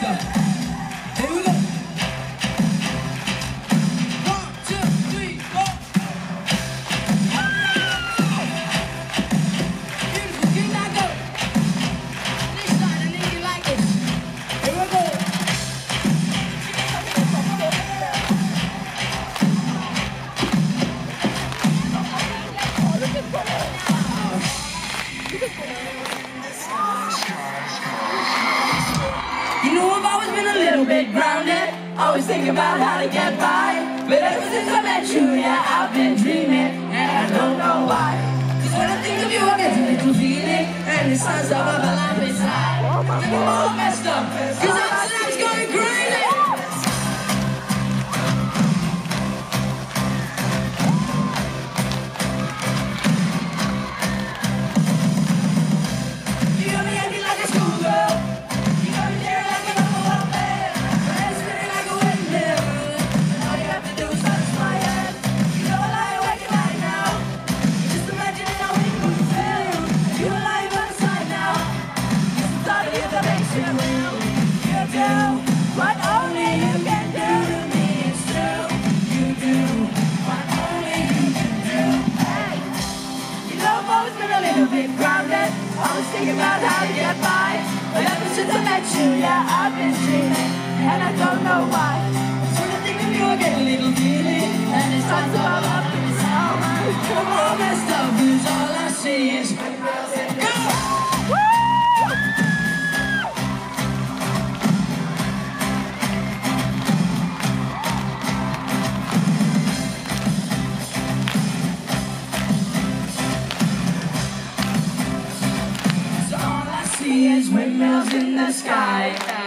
감사합니다. Always thinking about how to get by. But ever since I met you, yeah, I've been dreaming, and I don't know why. Cause when I think of you, I get a little feeling, and it sounds like my life inside. I'm all messed up, cause I'm tonight's going crazy. Bit grounded. Always thinking about how to get by. But ever since I met you, yeah, I've been dreaming, and I don't know why. When I think of you, I get a little feeling, and it's time to bubble up inside. I'm all messed up, 'cause all I see is go. See windmills in the sky.